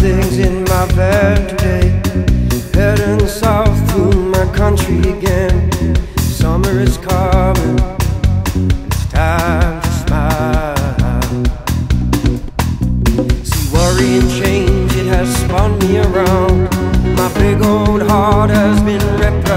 things in my bed today Heading south to my country again. Summer is coming. It's time to smile. See worry and change, it has spun me around. My big old heart has been ripped